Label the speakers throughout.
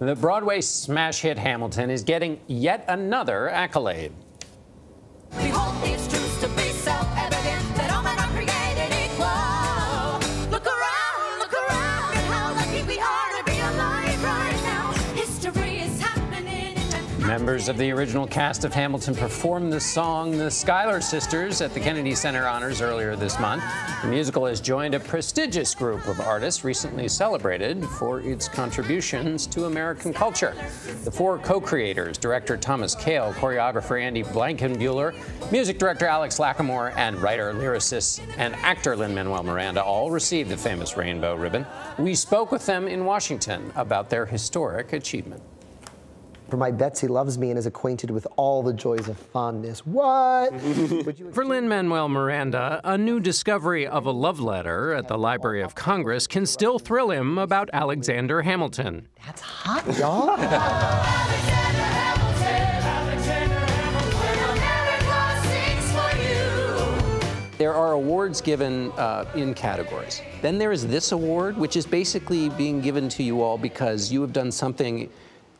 Speaker 1: The Broadway smash hit Hamilton is getting yet another accolade. Members of the original cast of Hamilton performed the song The Schuyler Sisters at the Kennedy Center Honors earlier this month. The musical has joined a prestigious group of artists recently celebrated for its contributions to American culture. The four co-creators, director Thomas Kail, choreographer Andy Blankenbuehler, music director Alex Lacamoire, and writer, lyricist, and actor Lin-Manuel Miranda all received the famous Rainbow Ribbon. We spoke with them in Washington about their historic achievement.
Speaker 2: For my Betsy loves me and is acquainted with all the joys of fondness. What?
Speaker 1: For Lin-Manuel Miranda, a new discovery of a love letter at the Library of Congress can still thrill him about Alexander Hamilton.
Speaker 2: That's hot, y'all.
Speaker 1: There are awards given uh, in categories. Then there is this award, which is basically being given to you all because you have done something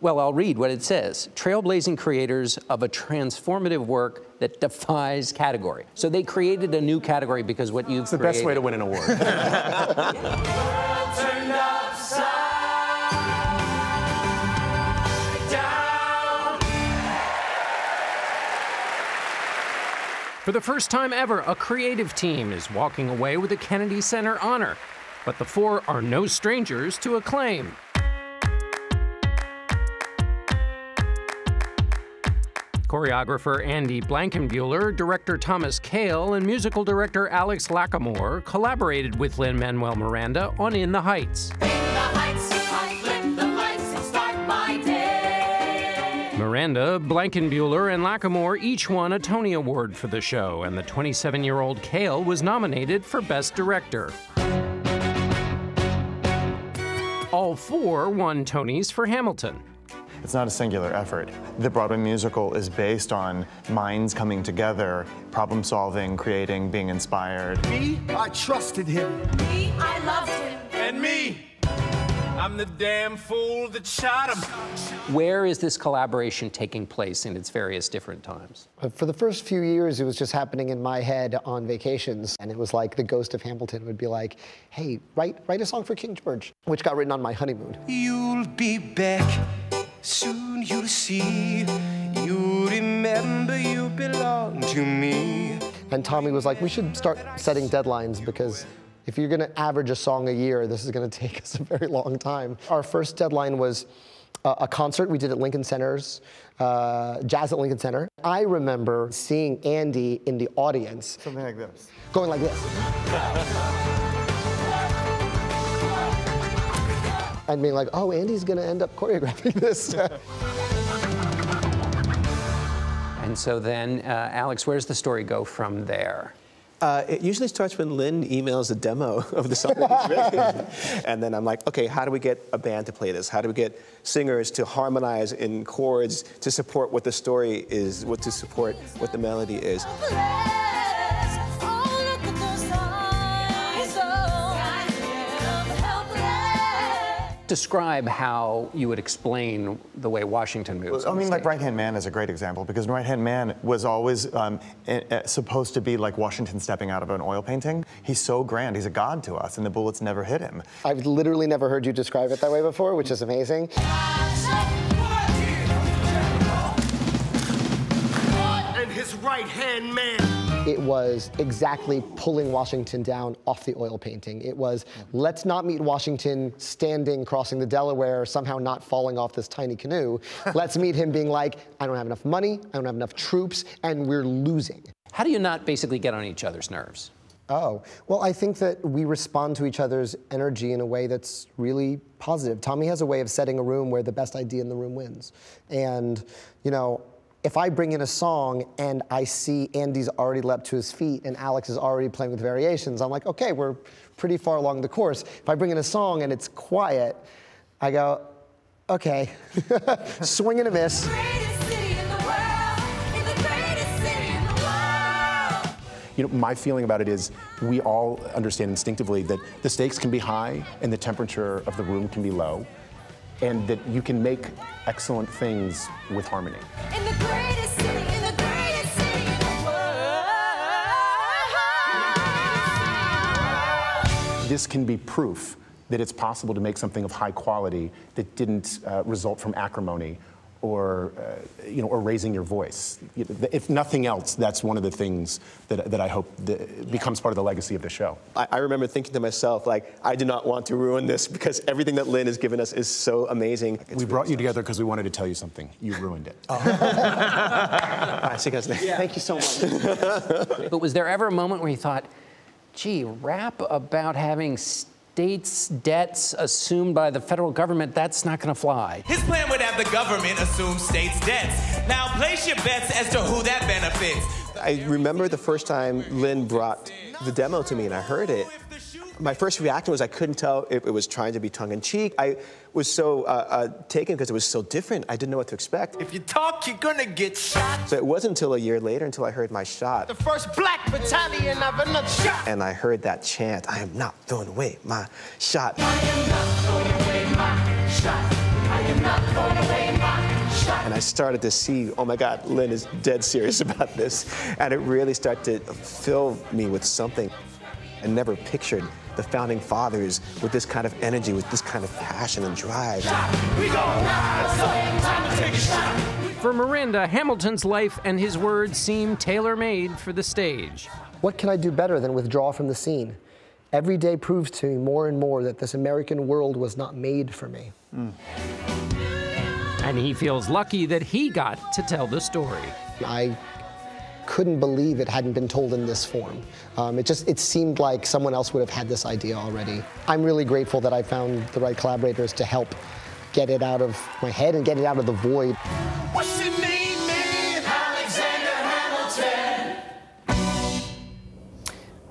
Speaker 1: well, I'll read what it says. Trailblazing creators of a transformative work that defies category. So they created a new category because what you've
Speaker 3: It's the
Speaker 1: created.
Speaker 3: best way to win an award.
Speaker 1: For the first time ever, a creative team is walking away with a Kennedy Center honor. But the four are no strangers to acclaim. Choreographer Andy Blankenbuehler, director Thomas Kail, and musical director Alex Lacamoire collaborated with Lin-Manuel Miranda on In the Heights. Miranda, Blankenbuehler, and Lacamoire each won a Tony Award for the show, and the 27-year-old Kail was nominated for Best Director. All four won Tonys for Hamilton.
Speaker 3: It's not a singular effort. The Broadway musical is based on minds coming together, problem solving, creating, being inspired.
Speaker 4: Me, I trusted him.
Speaker 5: Me, I loved him.
Speaker 6: And me, I'm the damn fool that shot him.
Speaker 1: Where is this collaboration taking place in its various different times?
Speaker 2: Uh, for the first few years, it was just happening in my head on vacations. And it was like the ghost of Hamilton would be like, hey, write, write a song for King George, which got written on my honeymoon.
Speaker 4: You'll be back. Soon you'll see. You remember you belong to me.
Speaker 2: And Tommy was like, we should start setting deadlines because if you're gonna average a song a year, this is gonna take us a very long time. Our first deadline was uh, a concert we did at Lincoln Center's, uh, Jazz at Lincoln Center. I remember seeing Andy in the audience.
Speaker 3: Something like this.
Speaker 2: Going like this. And being like, oh, Andy's gonna end up choreographing this.
Speaker 1: And so then, uh, Alex, where does the story go from there?
Speaker 7: Uh, it usually starts when Lin emails a demo of the song that he's written. and then I'm like, okay, how do we get a band to play this? How do we get singers to harmonize in chords to support what the story is, what to support what the melody is?
Speaker 1: Describe how you would explain the way Washington moves.
Speaker 3: I mean, like. Right Hand Man is a great example because Right Hand Man was always um, supposed to be like Washington stepping out of an oil painting. He's so grand, he's a god to us, and the bullets never hit him.
Speaker 2: I've literally never heard you describe it that way before, which is amazing.
Speaker 4: And his right hand man.
Speaker 2: It was exactly pulling Washington down off the oil painting. It was, let's not meet Washington standing, crossing the Delaware, somehow not falling off this tiny canoe. Let's meet him being like, I don't have enough money, I don't have enough troops, and we're losing.
Speaker 1: How do you not basically get on each other's nerves?
Speaker 2: Oh, well, I think that we respond to each other's energy in a way that's really positive. Tommy has a way of setting a room where the best idea in the room wins. And, you know, if I bring in a song and I see Andy's already leapt to his feet and Alex is already playing with variations, I'm like, okay, we're pretty far along the course. If I bring in a song and it's quiet, I go, okay, swing and a miss.
Speaker 8: You know, my feeling about it is we all understand instinctively that the stakes can be high and the temperature of the room can be low. And that you can make excellent things with harmony.
Speaker 5: In the greatest city, in the greatest city in the world.
Speaker 8: This can be proof that it's possible to make something of high quality that didn't uh, result from acrimony or, uh, you know, or raising your voice. If nothing else, that's one of the things that, that I hope that becomes part of the legacy of the show.
Speaker 7: I, I remember thinking to myself, like, I do not want to ruin this because everything that Lin has given us is so amazing.
Speaker 8: we brought you together because we wanted to tell you something. You ruined it.
Speaker 7: I see you guys next. Thank you so much.
Speaker 1: But was there ever a moment where you thought, gee, rap about having states' debts assumed by the federal government, that's not going to fly?
Speaker 6: His plan would have the government assume states' debts. Now place your bets as to who that benefits.
Speaker 7: I remember the first time Lin brought the demo to me and I heard it. My first reaction was I couldn't tell if it was trying to be tongue in cheek. I was so uh, uh, taken because it was so different. I didn't know what to expect.
Speaker 4: If you talk, you're gonna get shot.
Speaker 7: So it wasn't until a year later until I heard my shot.
Speaker 4: The first black battalion of another shot.
Speaker 7: And I heard that chant, I am not throwing away my shot. I am not throwing away my shot. I am not throwing away my shot. And I started to see, oh my God, Lin is dead serious about this. And it really started to fill me with something. I never pictured the founding fathers with this kind of energy, with this kind of passion and drive.
Speaker 1: For Miranda, Hamilton's life and his words seem tailor made for the stage.
Speaker 2: What can I do better than withdraw from the scene? Every day proves to me more and more that this American world was not made for me. Hmm.
Speaker 1: And he feels lucky that he got to tell the story.
Speaker 2: I couldn't believe it hadn't been told in this form. Um, it just it seemed like someone else would have had this idea already. I'm really grateful that I found the right collaborators to help get it out of my head and get it out of the void.
Speaker 4: What's your name, man? Alexander Hamilton.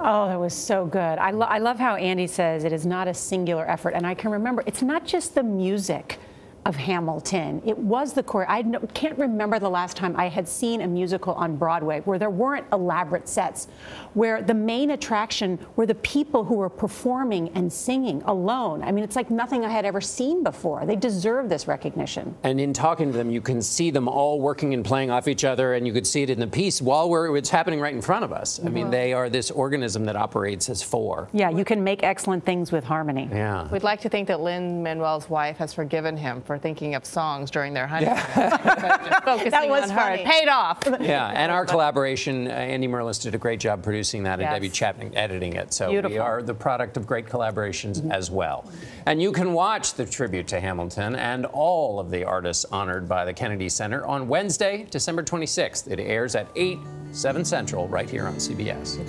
Speaker 9: Oh, that was so good. I, lo- I love how Andy says it is not a singular effort. And I can remember, it's not just the music of Hamilton. It was the choreo. I can't remember the last time I had seen a musical on Broadway where there weren't elaborate sets, where the main attraction were the people who were performing and singing alone. I mean, it's like nothing I had ever seen before. They deserve this recognition.
Speaker 1: And in talking to them, you can see them all working and playing off each other, and you could see it in the piece while we're, it's happening right in front of us. I mean, they are this organism that operates as four.
Speaker 9: Yeah, you can make excellent things with harmony.
Speaker 1: Yeah.
Speaker 10: We'd like to think that Lin-Manuel's wife has forgiven him for thinking of songs during their honeymoon. Focusing
Speaker 9: That was hard. Paid off.
Speaker 1: Yeah, and our collaboration, uh, Andy Merlis did a great job producing that, and Debbie Chapman editing it. So we are the product of great collaborations as well. And you can watch the tribute to Hamilton and all of the artists honored by the Kennedy Center on Wednesday, December 26th. It airs at 8, 7 Central, right here on CBS.